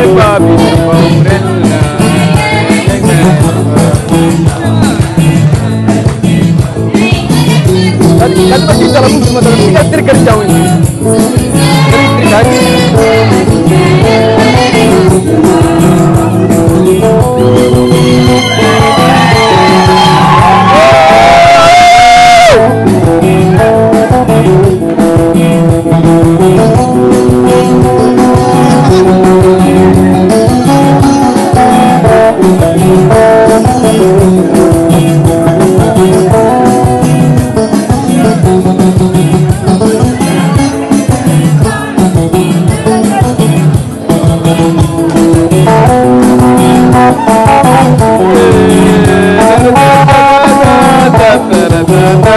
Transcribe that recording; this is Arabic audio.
Kan masih dalam rumah dalam tiga kerja ini. Bye.